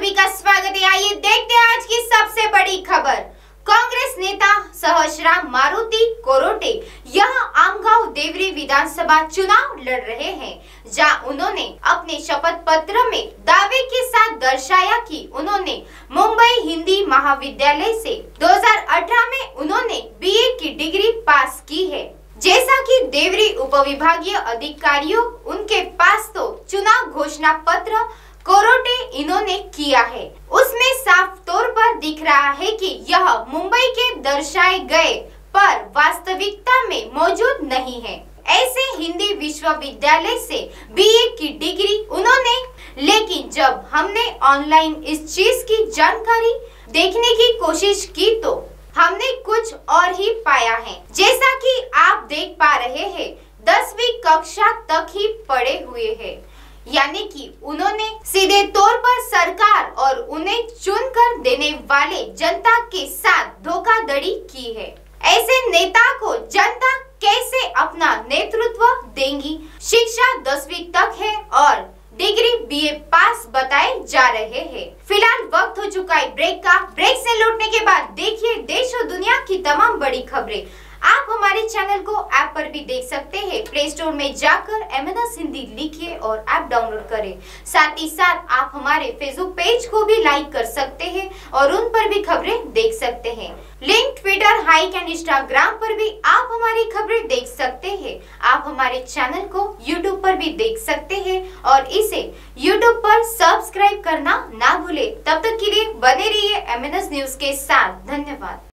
सभी का स्वागत है। आइए देखते हैं आज की सबसे बड़ी खबर। कांग्रेस नेता सहसरा मारुति कोरोटे यह आमगांव देवरी विधानसभा चुनाव लड़ रहे हैं, जहाँ उन्होंने अपने शपथ पत्र में दावे के साथ दर्शाया कि उन्होंने मुंबई हिंदी महाविद्यालय से 2018 में उन्होंने बीए की डिग्री पास की है। जैसा कि देवरी उपविभागीय अधिकारियों, उनके पास तो चुनाव घोषणा पत्र, कोरोटे इन्होंने किया है। उसमें साफ़ तौर पर दिख रहा है कि यह मुंबई के दर्शाए गए पर वास्तविकता में मौजूद नहीं है। ऐसे हिंदी विश्वविद्यालय से बीए की डिग्री उन्होंने, लेकिन जब हमने ऑनलाइन इस चीज़ की जानकारी देखने की कोशिश की तो हमने कुछ और ही पाया है। जैसा कि आप देख पा रहे हैं, दसवीं कक्षा तक ही पढ़े हुए हैं। यानी कि उन्होंने सीधे तौर पर सरकार और उन्हें चुनकर देने वाले जनता के साथ धोखाधड़ी की है। ऐसे नेता को जनता कैसे अपना नेतृत्व देंगी? शिक्षा दसवीं तक है और डिग्री बीए पास बताए जा रहे हैं। फ़िलहाल वक्त हो चुका है ब्रेक का। ब्रेक से लौटने के बाद देखिए देश और दुनिया की तमाम बड़ी खबरें। आप हमारे चैनल को ऐप पर भी देख सकते हैं। प्ले स्टोर में जाकर एमएनएस हिंदी लिखिए और ऐप डाउनलोड करें। साथ ही साथ आप हमारे फेसबुक पेज को भी लाइक कर सकते हैं और उन पर भी खबरें देख सकते हैं। Link Twitter Hike and Instagram पर भी आप हमारी खबरें देख सकते हैं। आप हमारे चैनल को यूट्यूब पर भी देख सकते हैं और इसे यूट्यूब पर सब्सक्राइब करना ना भूले। तब तक के लिए बने रहिए एमएनएस न्यूज़ के साथ। धन्यवाद।